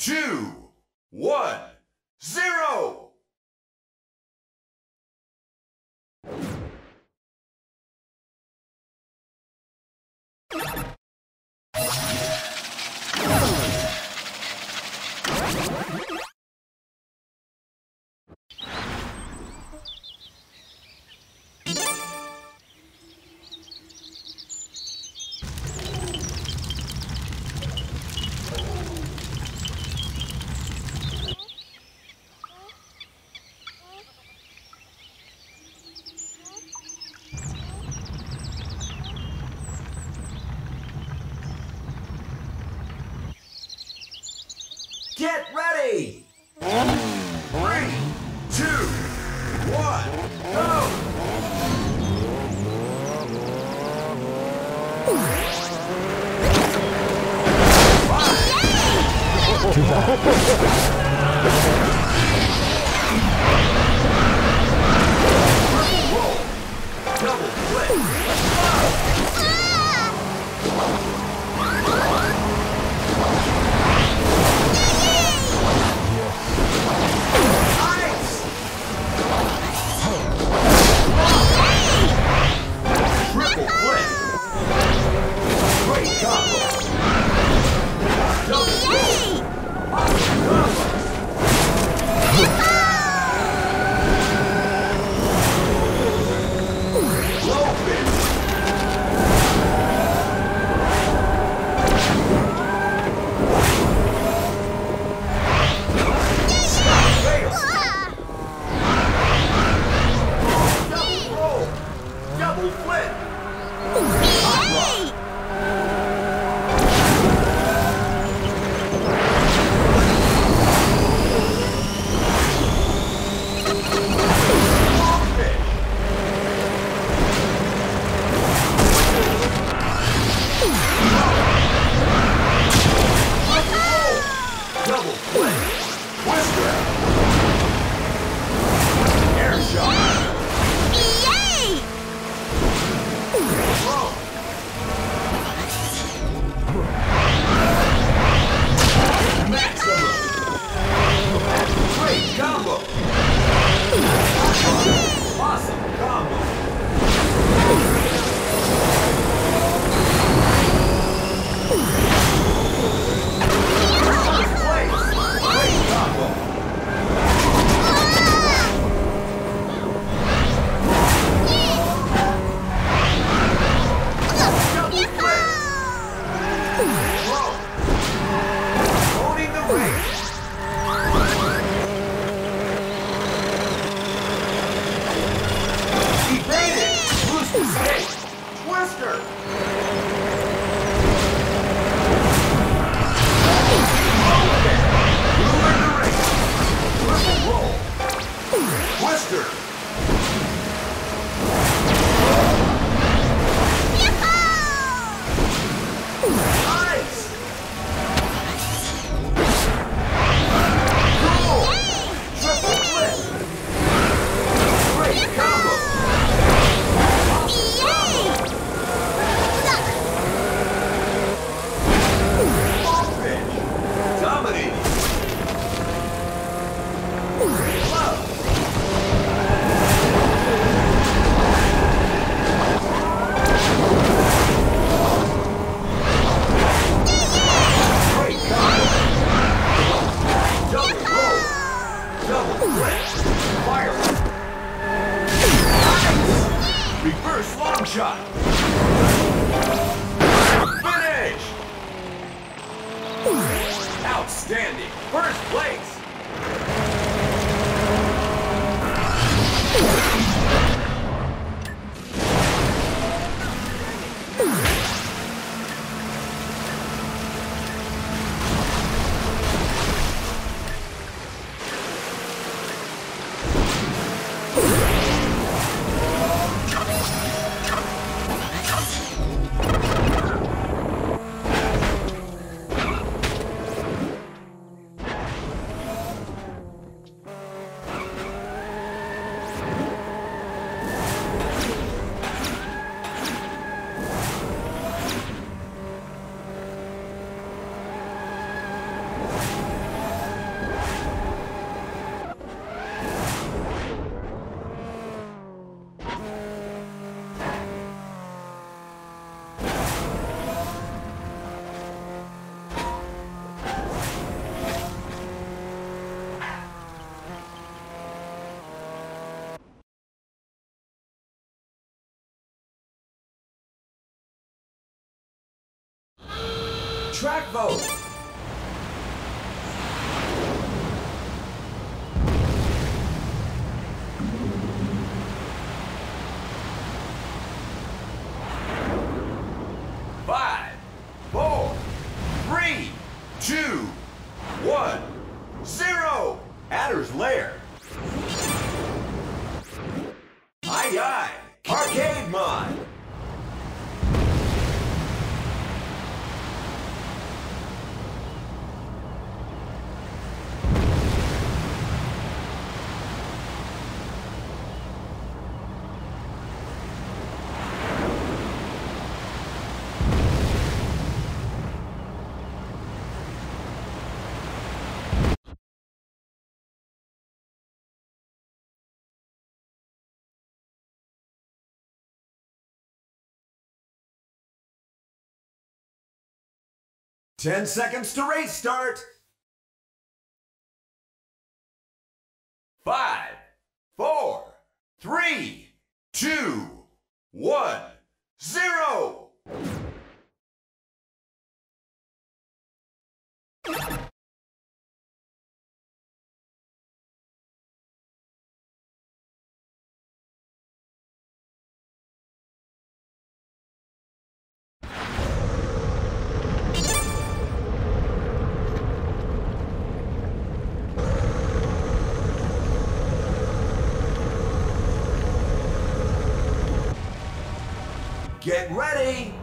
two, one. Get ready! Three, two, one, go! Too bad. Track vote. 10 seconds to race start. Five, four, three, two, one, zero. Get ready.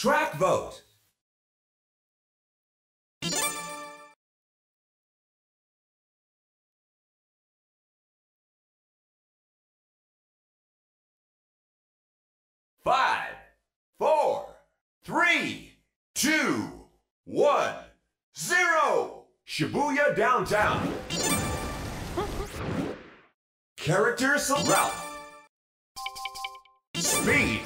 Track vote. Five, four, three, two, one, zero. Shibuya downtown. Character. Ralph. Speed.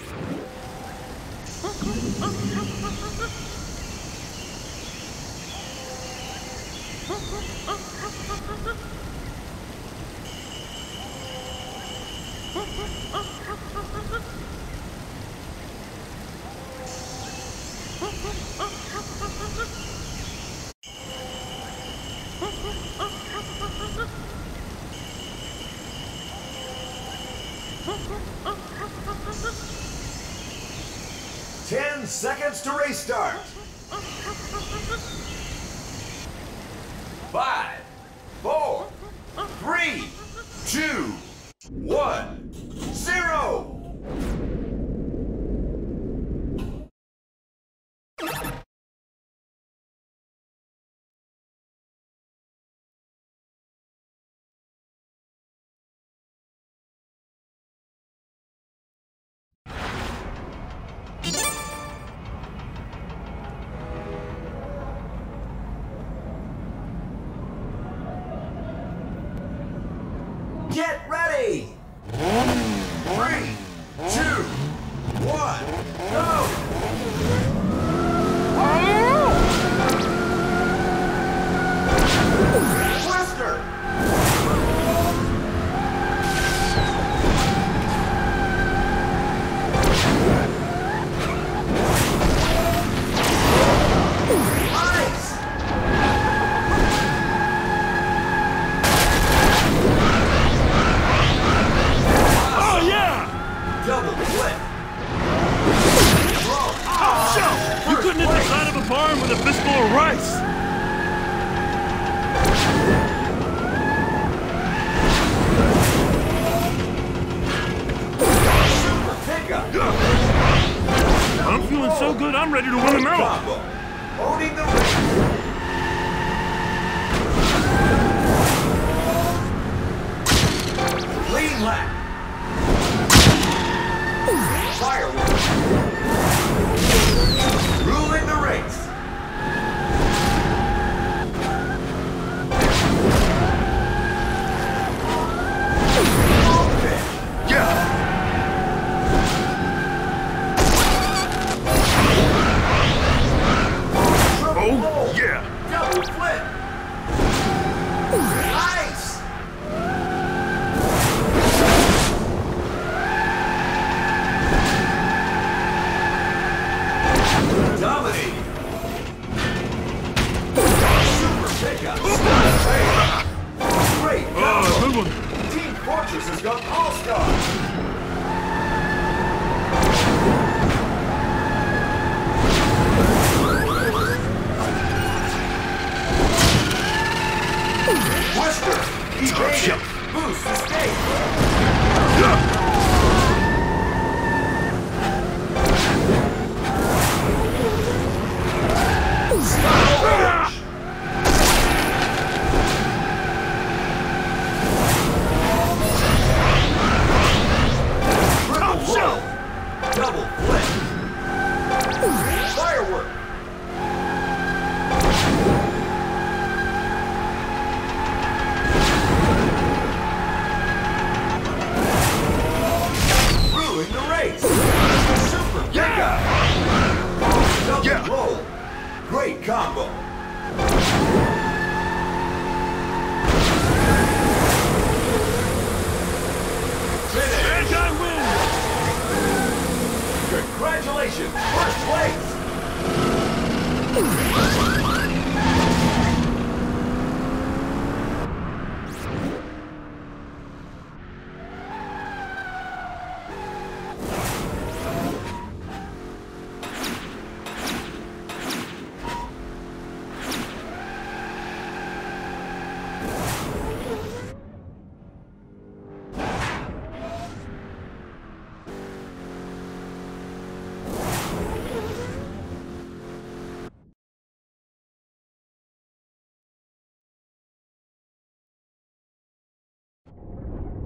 Ten seconds to restart.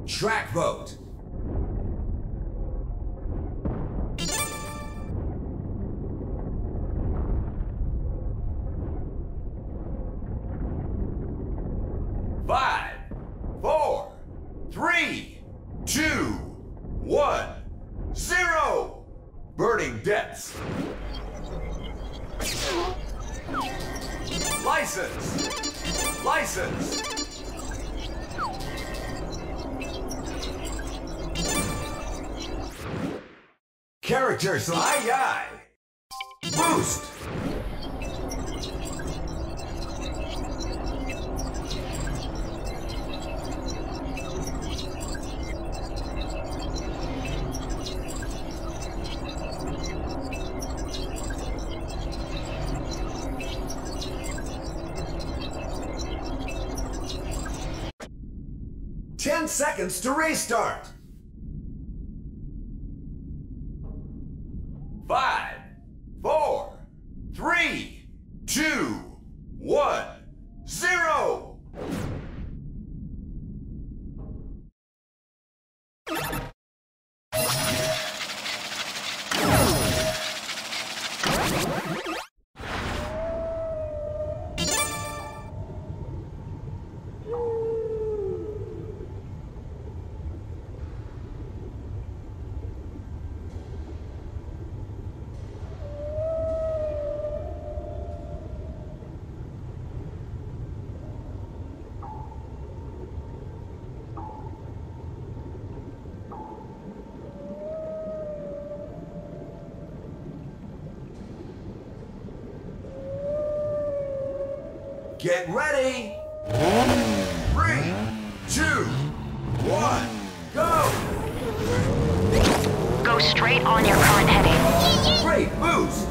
Track vote. Five, four, three, two, one, zero. Burning depths. License. License. Character Sly Guy. Boost! Ten seconds to restart. Get ready! Three, two, one, go! Go straight on your current heading. Great boost!